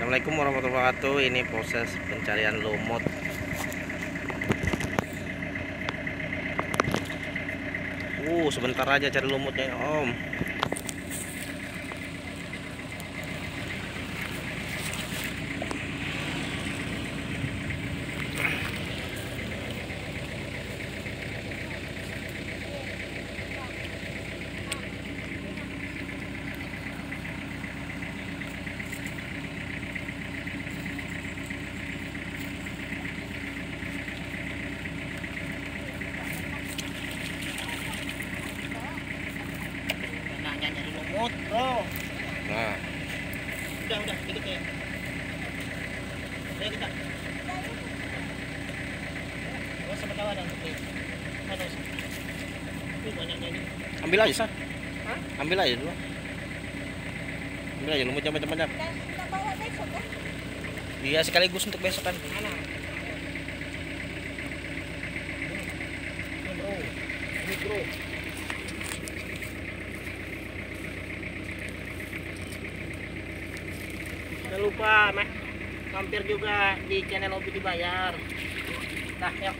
Assalamualaikum warahmatullahi wabarakatuh. Ini proses pencarian lumut. Uh sebentar aja cari lumutnya om lumut bro nah. Udah udah dikit ya ayo kita. Oh sama kawan dong oke mana sih ini banyaknya ini ambil aja sah Hah? ambil aja dulu. Ambil aja lumutnya macam-macam Kita bawa besok kan? iya sekaligus untuk besok kan mana? Ini bro. Ini bro Jangan lupa ma- mampir juga di channel Opi dibayar. Nah, yuk.